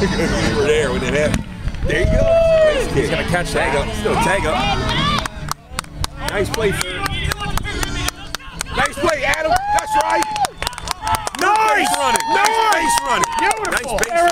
we were there when it happened. There you go. He's going to catch that. Tag up. Still tag up. Nice play. Nice play, Adam. That's right. Nice. Nice running. Nice, nice running. Beautiful. Nice base running.